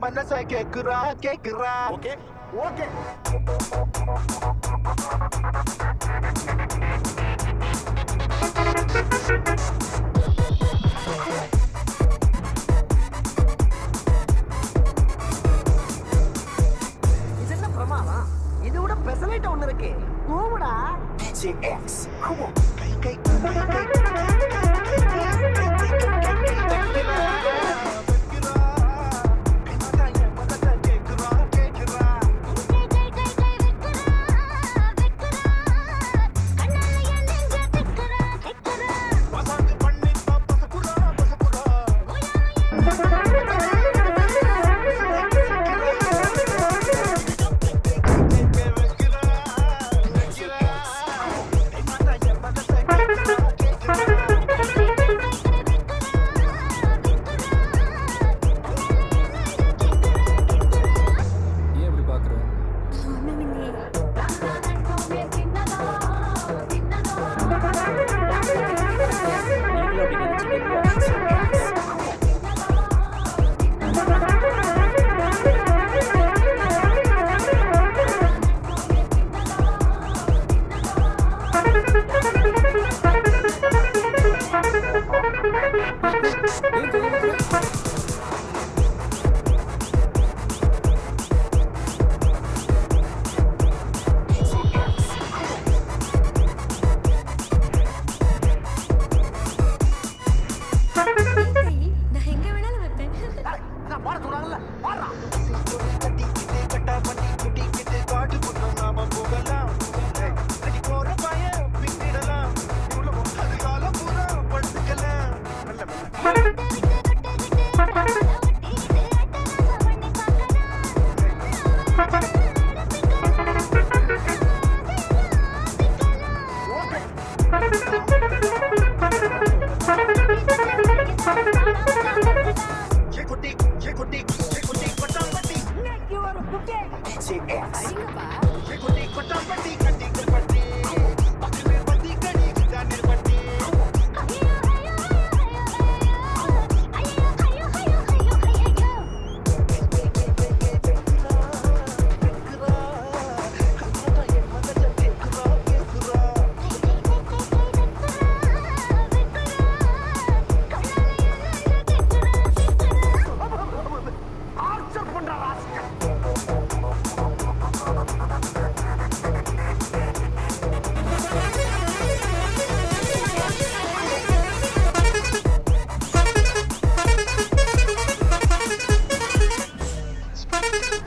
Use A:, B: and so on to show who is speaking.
A: வைக்கிறா okay okay
B: இது என்ன பிரமாதம்? இது விட பெசலைட் ஒண்ணு இருக்கு. கூவுடா
A: DJX. Come on.
C: Entertainment.